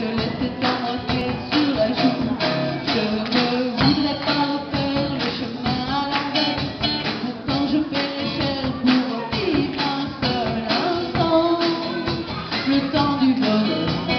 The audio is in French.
Je laisse mon pied sur la joue. Je ne voudrais pas faire le chemin à l'envers. Tout ce je fais est cher pour vivre un seul instant, le temps du vol.